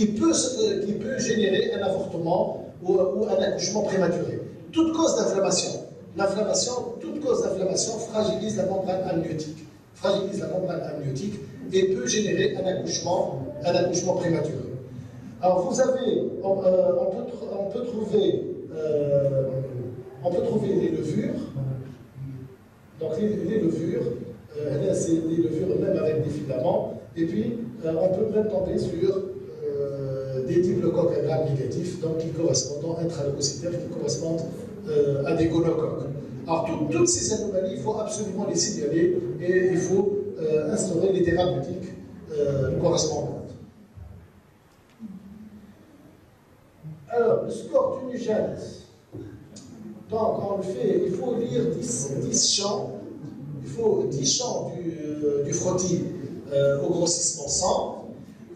qui peut, qui peut générer un avortement ou, ou un accouchement prématuré. Toute cause d'inflammation. Toute cause d'inflammation fragilise la membrane amniotique. Fragilise la membrane amniotique et peut générer un accouchement, un accouchement prématuré. Alors vous avez, on, euh, peut, trouver, euh, on peut trouver des levures. Donc les, les levures, euh, c'est des levures même avec des filaments. Et puis euh, on peut même tomber sur diplocoques à gram négatifs, donc qui correspondent, intraleucocytaires, qui correspondent euh, à des gonocoques. Alors tout, toutes ces anomalies, il faut absolument les signaler et il faut euh, instaurer les thérapeutiques euh, correspondantes. Alors, le score du Nugent, donc on le fait, il faut lire 10, 10 champs, il faut 10 champs du, euh, du frottis au grossissement 100,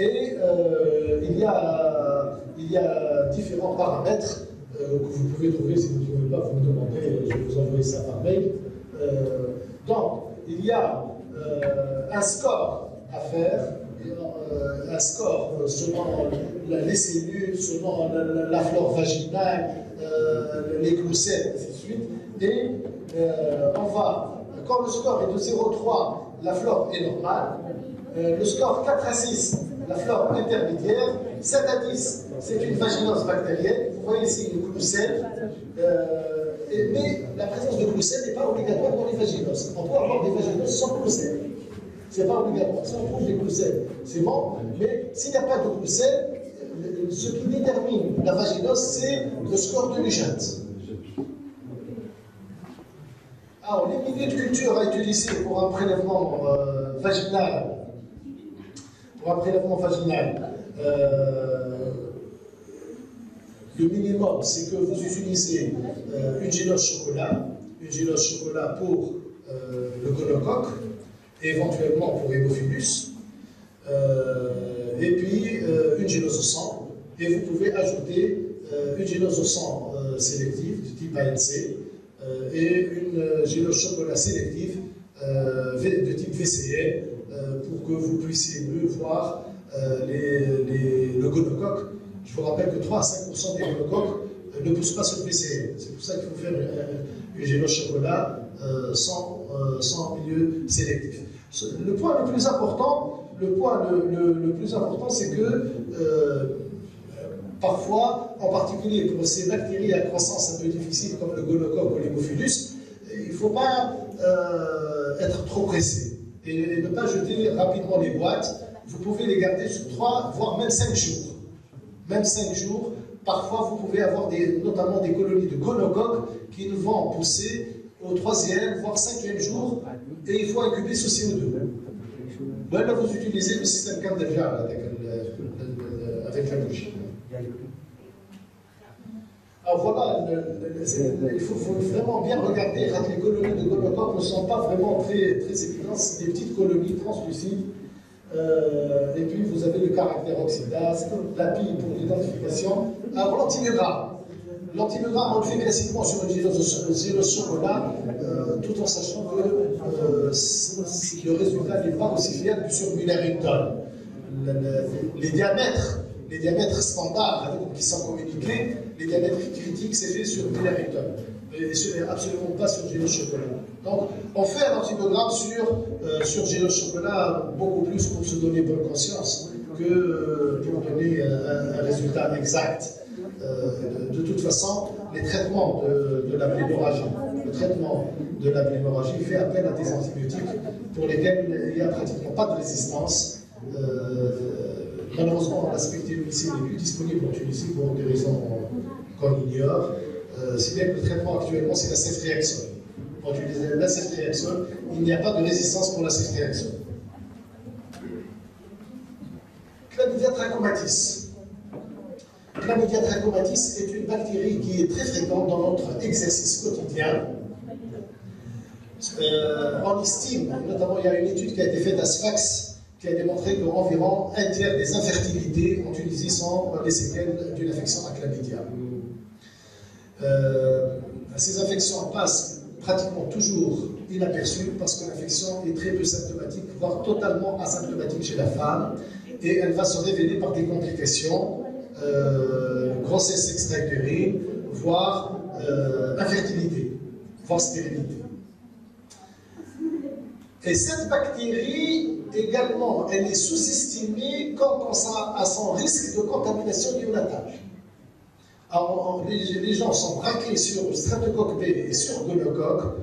et euh, il, y a, différents paramètres euh, que vous pouvez trouver, si vous ne trouvez pas, vous me demandez, je vais vous envoyer ça par mail. Euh, donc, il y a euh, un score à faire, euh, un score selon les cellules, selon la, flore vaginale, euh, les glucèdes, ainsi de suite. Et euh, on va, quand le score est de 0,3, la flore est normale. Euh, le score 4 à 6, la flore intermédiaire. 7 à 10, c'est une vaginose bactérienne. Vous voyez ici une glucède. Euh, mais la présence de glucède n'est pas obligatoire dans les vaginoses. On peut avoir des vaginoses sans glucède. Ce n'est pas obligatoire. Si on trouve des glucèdes, c'est bon. Mais s'il n'y a pas de glucède, ce qui détermine la vaginose, c'est le score de Lugent. Alors, les milieux de culture à utiliser pour un prélèvement euh, vaginal, pour un prélèvement vaginal, le minimum, c'est que vous utilisez euh, une génose chocolat, une génose chocolat pour euh, le gonocoque, éventuellement pour Hémophilus, euh, et puis une génose au sang, et vous pouvez ajouter une génose au sang sélective du type ANC, et une génose chocolat sélective de type VCN, pour que vous puissiez mieux voir les, les, le gonocoque je vous rappelle que 3 à 5% des monocoques euh, ne poussent pas sur le PCM. C'est pour ça qu'il faut faire une, une génose chocolat euh, sans, euh, milieu sélectif. Le point le plus important, le point le, plus important, c'est que euh, parfois, en particulier pour ces bactéries à croissance un peu difficile comme le gonocoque ou l'hémophilus, il ne faut pas euh, être trop pressé et, ne pas jeter rapidement les boîtes. Vous pouvez les garder sur 3, voire même 5 jours même 5 jours. Parfois, vous pouvez avoir notamment des colonies de gonocoques qui ne vont pousser au troisième, voire cinquième jour, et il faut incuber sous CO2. Là, là vous utilisez le système Candelja avec, avec la bougie. Alors voilà, le, le, il faut, faut, vraiment bien regarder quand les colonies de gonocoques ne sont pas vraiment très, très évidentes, c'est des petites colonies translucides euh, et puis vous avez le caractère oxydase, la pile pour l'identification. Alors l'antibiogramme. L'antibiogramme, on le fait classiquement sur une gélose chocolat, euh, tout en sachant que euh, le résultat n'est pas aussi fiable que sur Muller-Hutton. Le, le, les diamètres, les diamètres standards qui sont communiqués, les diamètres critiques, c'est fait sur Muller-Hutton et ce absolument pas sur Gélo Chocolat. Donc, on fait un antibiogramme sur, euh, sur Gélo Chocolat beaucoup plus pour se donner bonne conscience que euh, pour donner un, un, résultat exact. Euh, de, toute façon, les traitements de, de la blémorragie, le traitement de la fait appel à des antibiotiques pour lesquels il n'y a pratiquement pas de résistance. Euh, malheureusement, l'aspect n'est plus disponible en Tunisie pour des raisons qu'on ignore. Euh, si bien que le traitement actuellement, c'est la ceftriaxone. Quand tu disais la ceftriaxone, il n'y a pas de résistance pour la ceftriaxone. Chlamydia trachomatis. Chlamydia trachomatis est une bactérie qui est très fréquente dans notre exercice quotidien. Euh, on estime, notamment il y a une étude qui a été faite à Sfax, qui a démontré qu'environ un tiers des infertilités en Tunisie sont les séquelles d'une infection à chlamydia. Euh, ces infections passent pratiquement toujours inaperçues parce que l'infection est très peu symptomatique, voire totalement asymptomatique chez la femme. et elle va se révéler par des complications, euh, grossesse extra-utérine, voire euh, infertilité, voire stérilité. Et cette bactérie, également, elle est sous-estimée quant à son risque de contamination néonatale. Alors, les, gens sont braqués sur streptocoque B et sur gonocoque.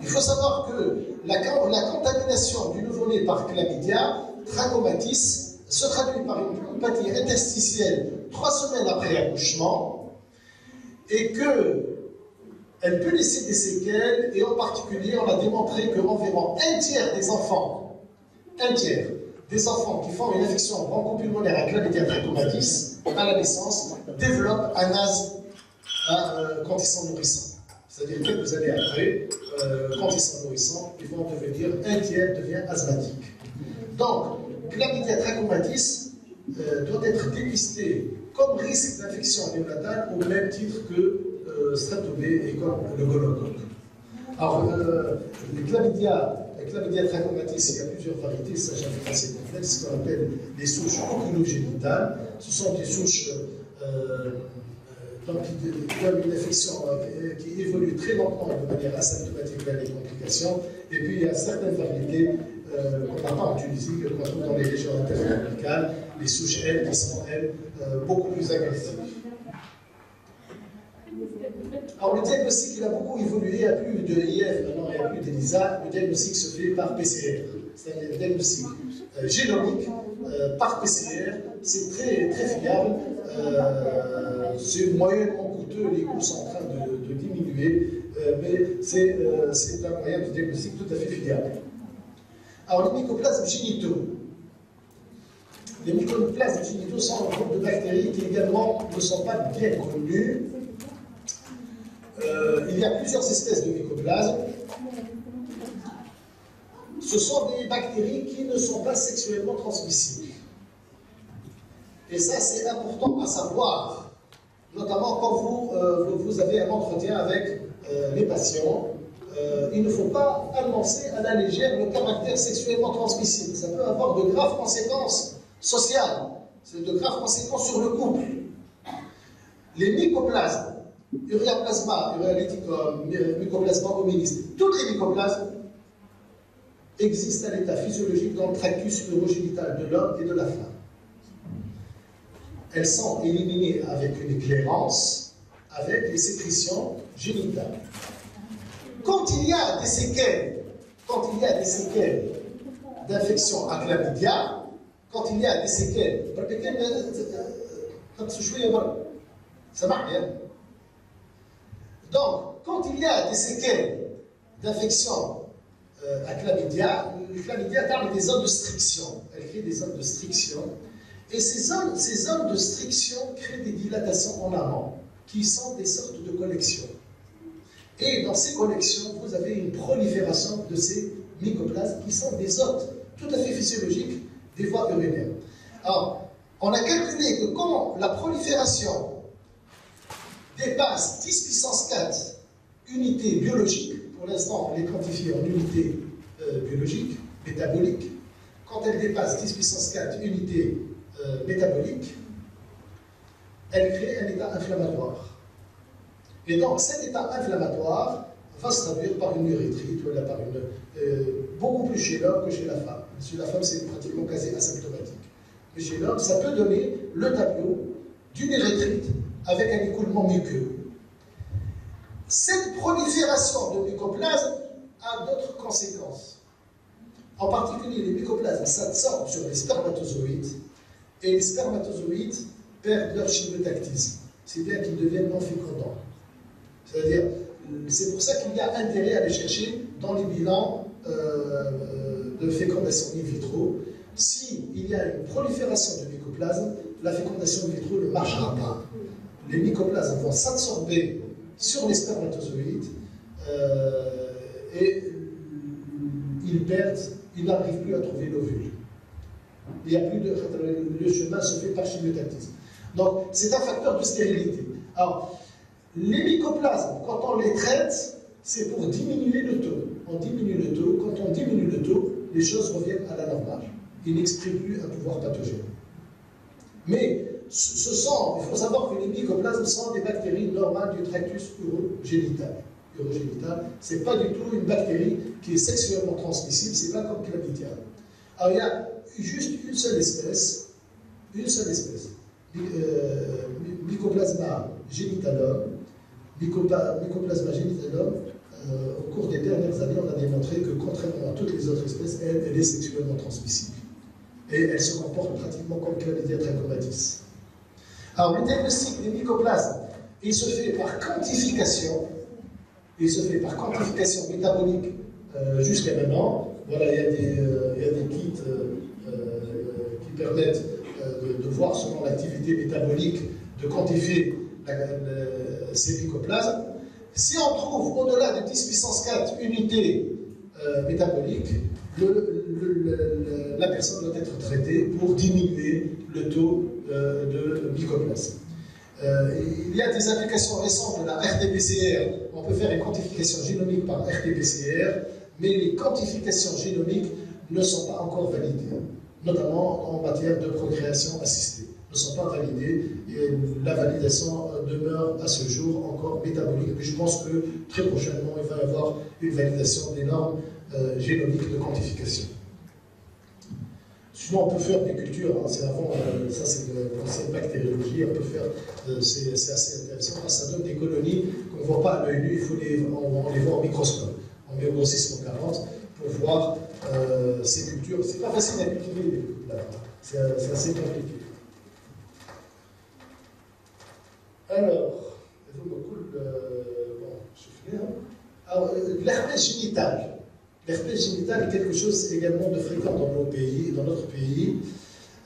Il faut savoir que la, contamination du nouveau-né par chlamydia, trachomatis, se traduit par une pathie interstitielle trois semaines après l'accouchement et que elle peut laisser des séquelles et en particulier on a démontré qu'environ un tiers des enfants, un tiers des enfants qui font une infection bronchopulmonaire à chlamydia trachomatis à la naissance développent un asthme hein, euh, quand ils sont nourrissants. C'est-à-dire quelques années après, euh, quand ils sont nourrissants, ils vont devenir, un tiers devient asthmatique. Donc, chlamydia trachomatis euh, doit être dépisté comme risque d'infection néonatale au même titre que euh, B et comme le gonocoque. Alors, euh, les chlamydia, les chlamydia trachomatis, il y a plusieurs variétés, ça j'avais assez complexe, ce qu'on appelle les souches oculogénitales. Ce sont des souches euh, donnent une infection qui évolue très lentement de manière asymptomatique vers les complications. Et puis, il y a certaines variétés euh, qu'on n'a pas en Tunisie, qu'on trouve dans les régions intertropicales, les souches L qui sont, elles, euh, beaucoup plus agressives. Alors le diagnostic, il a beaucoup évolué, il n'y a plus de IF, maintenant il n'y a plus d'ELISA, le diagnostic se fait par PCR, c'est-à-dire le diagnostic euh, génomique par PCR, c'est très, très fiable, c'est moyennement coûteux, les coûts sont en train de, de diminuer, mais c'est un moyen de diagnostic tout à fait fiable. Alors, les mycoplasmes génitaux. Les mycoplasmes génitaux sont un groupe de bactéries qui également ne sont pas bien connus. Euh, il y a plusieurs espèces de mycoplasmes. Ce sont des bactéries qui ne sont pas sexuellement transmissibles. Et ça, c'est important à savoir, notamment quand vous, euh, vous avez un entretien avec euh, les patients il ne faut pas annoncer à la légère le caractère sexuellement transmissible. Ça peut avoir de graves conséquences sociales, c'est de graves conséquences sur le couple. Les mycoplasmes, ureaplasma, urealyticum, mycoplasma hominis, toutes les mycoplasmes existent à l'état physiologique dans le tractus urogénital de l'homme et de la femme. Elles sont éliminées avec une éclairance, avec les sécrétions génitales. Quand il y a des séquelles, quand il y a des séquelles d'infection à chlamydia, quand il y a des séquelles, ça marche bien. Donc, quand il y a des séquelles d'infection euh, à chlamydia, le chlamydia parle des zones de striction. Elle crée des zones de striction. Et ces zones, ces de striction créent des dilatations en amont, qui sont des sortes de connexions. Et dans ces connexions, vous avez une prolifération de ces mycoplasmes qui sont des hôtes tout à fait physiologiques des voies urinaires. Alors, on a calculé que quand la prolifération dépasse 10 puissance 4 unités biologiques, pour l'instant on les quantifie en unités euh, biologiques, métaboliques, quand elle dépasse 10 puissance 4 unités euh, métaboliques, elle crée un état inflammatoire. Et donc cet état inflammatoire va se traduire par une urétrite, par une, euh, beaucoup plus chez l'homme que chez la femme. Chez la femme, c'est pratiquement quasi asymptomatique. Mais chez l'homme, ça peut donner le tableau d'une urétrite avec un écoulement muqueux. Cette prolifération de mycoplasmes a d'autres conséquences. En particulier, les mycoplasmes s'absorbent sur les spermatozoïdes et les spermatozoïdes perdent leur chimiotactisme, c'est-à-dire qu'ils deviennent non fécondants. C'est-à-dire, c'est pour ça qu'il y a intérêt à aller chercher dans les bilans euh, de fécondation in vitro. S'il y a une prolifération de mycoplasmes, la fécondation in vitro ne marchera pas. Les mycoplasmes vont s'absorber sur les spermatozoïdes euh, et ils perdent, ils n'arrivent plus à trouver l'ovule. Il y a plus de, le chemin se fait par chimiotactisme. Donc, c'est un facteur de stérilité. Alors, les mycoplasmes, quand on les traite, c'est pour diminuer le taux. On diminue le taux. Quand on diminue le taux, les choses reviennent à la normale. Ils n'expriment plus un pouvoir pathogène. Mais ce sont, il faut savoir que les mycoplasmes sont des bactéries normales du tractus urogénital. Urogénital, ce n'est pas du tout une bactérie qui est sexuellement transmissible, c'est pas comme chlamydia. Alors il y a juste une seule espèce, une seule espèce, euh, Mycoplasma genitalum. Mycoplasma genitalum, euh, au cours des dernières années, on a démontré que contrairement à toutes les autres espèces, elle, elle est sexuellement transmissible. Et elle se comporte pratiquement comme Chlamydia trachomatis. Alors, le diagnostic des mycoplasmes, il se fait par quantification, il se fait par quantification métabolique euh, jusqu'à maintenant. Voilà, il y a des, euh, kits qui permettent de, voir selon l'activité métabolique, de quantifier ces mycoplasmes. Si on trouve au-delà de 10 puissance 4 unités euh, métaboliques, la personne doit être traitée pour diminuer le taux euh, de mycoplasme. Euh, il y a des applications récentes de la RT-PCR. On peut faire une quantification génomique par RT-PCR, mais les quantifications génomiques ne sont pas encore validées, notamment en matière de procréation assistée ne sont pas validés et la validation demeure à ce jour encore métabolique. Puis je pense que très prochainement, il va y avoir une validation des normes euh, génomiques de quantification. On peut faire des cultures, hein. c'est avant, euh, ça c'est l'ancienne bactériologie, on peut faire, euh, c'est assez intéressant, ça donne des colonies qu'on ne voit pas à l'œil nu, il faut les, on, les voit au microscope. On met au 640 pour voir ces cultures. C'est pas facile à cultiver c'est assez compliqué. Alors, bon, je finis. Alors, euh, l'herpès génital. L'herpès génital est quelque chose également de fréquent dans nos pays, dans notre pays.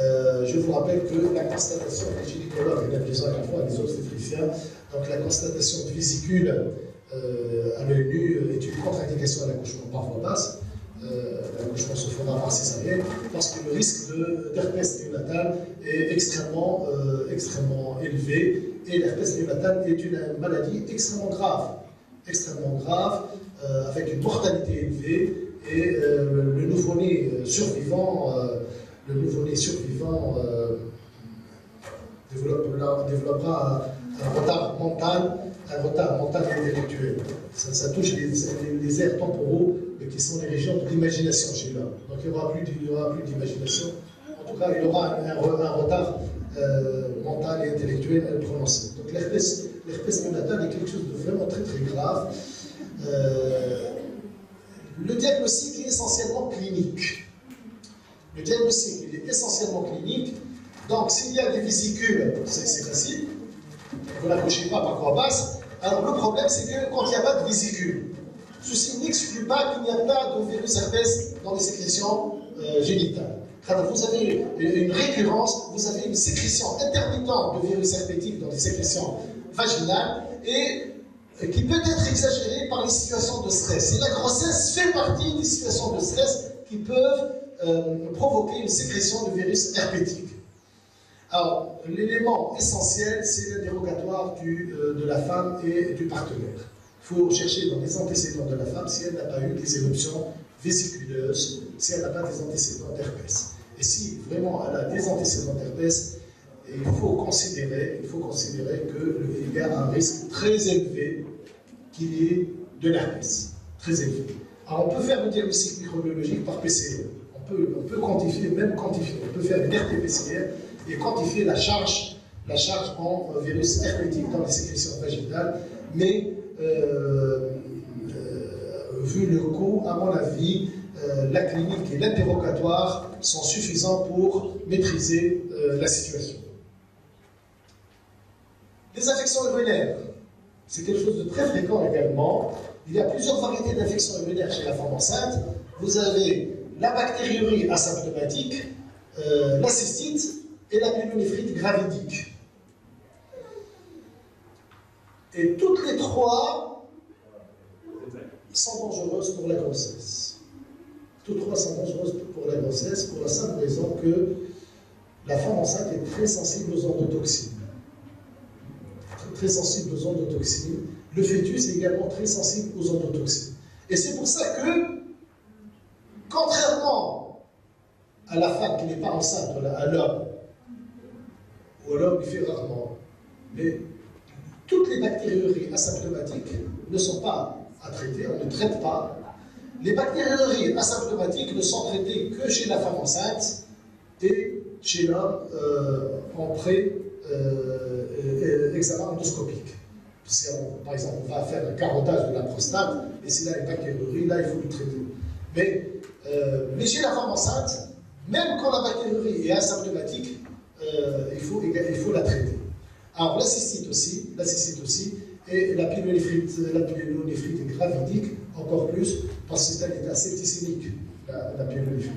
Euh, je vous rappelle que la constatation, les gynécologues, et plus à la fois les obstétriciens, donc la constatation de vésicule euh, à l'œil nu est une contre-indication à l'accouchement par voie basse. l'accouchement se fera par césarienne parce que le risque d'herpès néonatal est extrêmement, extrêmement élevé et l'herpès néonatale est une maladie extrêmement grave, extrêmement grave, euh, avec une mortalité élevée, et euh, le nouveau-né euh, survivant, le nouveau-né survivant développera un, retard mental, un retard mental intellectuel. Ça, touche les, aires temporaux qui sont les régions de l'imagination chez l'homme. Donc il n'y aura plus d'imagination. En tout cas, il aura un, retard euh, Donc l'herpès néonatal est quelque chose de vraiment très très grave. Euh, le diagnostic est essentiellement clinique. Le diagnostic il est essentiellement clinique. Donc s'il y a des vésicules, c'est facile. Vous n'accrochez pas par croix basse. Alors le problème c'est que quand il n'y a pas de vésicules, ceci n'exclut pas qu'il n'y a pas de virus herpès dans les sécrétions euh, génitales vous avez une récurrence, vous avez une sécrétion intermittente de virus herpétique dans les sécrétions vaginales et qui peut être exagérée par les situations de stress. Et la grossesse fait partie des situations de stress qui peuvent euh, provoquer une sécrétion de virus herpétique. Alors, l'élément essentiel, c'est le dérogatoire euh, de la femme et du partenaire. Il faut chercher dans les antécédents de la femme si elle n'a pas eu des éruptions vésiculeuses, si elle n'a pas des antécédents d'herpès. Et si vraiment elle a des antécédents d'herpès, il faut considérer, il faut considérer a un risque très élevé qu'il y ait de l'herpès. Très élevé. Alors on peut faire le diagnostic microbiologique par PCR. On peut, on peut quantifier, même quantifier. On peut faire une RT-PCR et quantifier la charge, la charge en virus herpétique dans les sécrétions vaginales. Mais euh, euh, vu le coût, à mon avis, euh, la clinique et l'interrogatoire sont suffisants pour maîtriser euh, la situation. Les infections urinaires, c'est quelque chose de très fréquent également. Il y a plusieurs variétés d'infections urinaires chez la femme enceinte. Vous avez la bactériurie asymptomatique, euh, la cystite et la pyélonéphrite gravidique. Et toutes les trois sont dangereuses pour la grossesse. Sont dangereuses pour la grossesse pour la simple raison que la femme enceinte est très sensible aux endotoxines. Très, sensible aux endotoxines. Le fœtus est également très sensible aux endotoxines. Et c'est pour ça que, contrairement à la femme qui n'est pas enceinte, à l'homme, ou alors il fait rarement. Mais toutes les bactériuries asymptomatiques ne sont pas à traiter, on ne traite pas. Les bactériuries asymptomatiques ne sont traitées que chez la femme enceinte et chez l'homme euh, en pré-examen euh, endoscopique. Si par exemple, on va faire un carottage de la prostate, et s'il a une bactériurie, là, il faut le traiter. Mais, euh, mais chez la femme enceinte, même quand la bactériurie est asymptomatique, il, faut, il la traiter. Alors la cystite aussi, la cystite aussi, et la pyélonéphrite, la gravidique encore plus, parce que c'est un état septicémique, la, la pyélonéphrite.